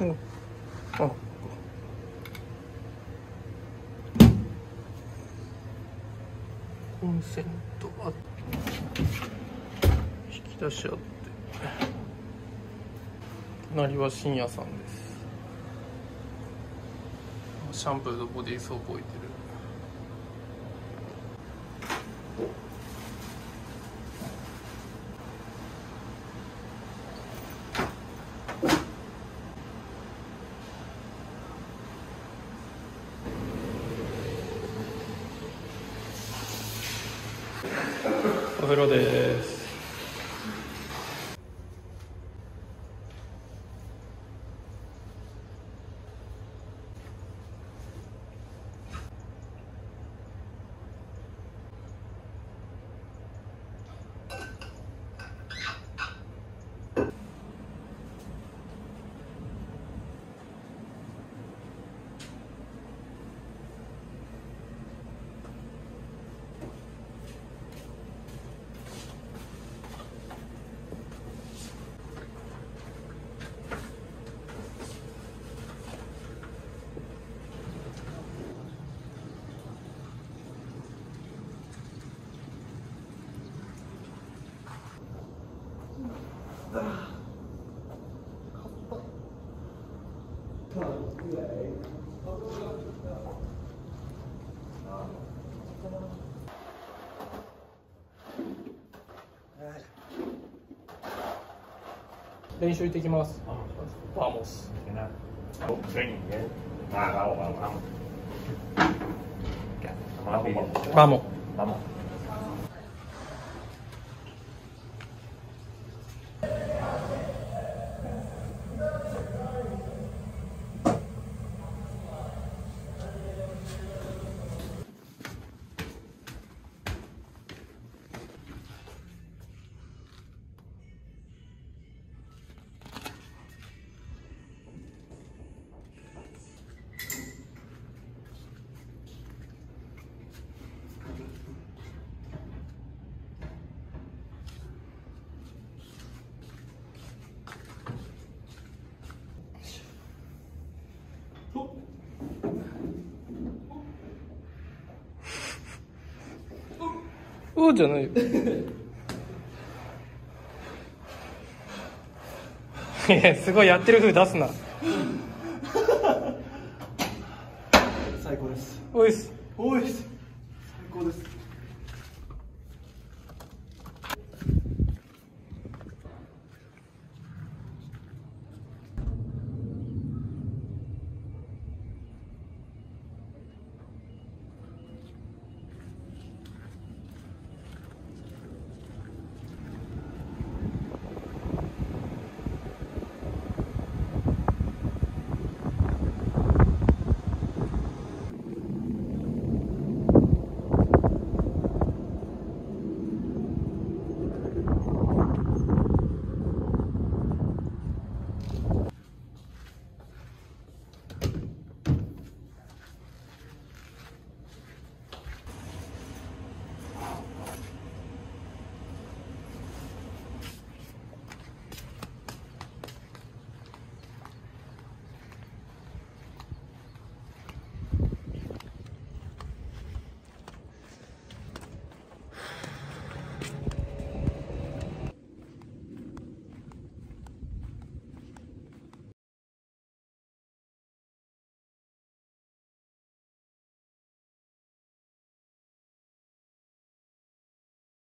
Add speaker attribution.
Speaker 1: うん。あ。コンセントが引き出しあって。隣は深夜さんです。シャンプーとボディーソープ置いてる。風呂です。練習行ってきます。バーモ
Speaker 2: một
Speaker 1: うーじゃないよ。いやすごいやってる風出すな。
Speaker 3: 最高です。
Speaker 1: おい。っす
Speaker 3: おい。っす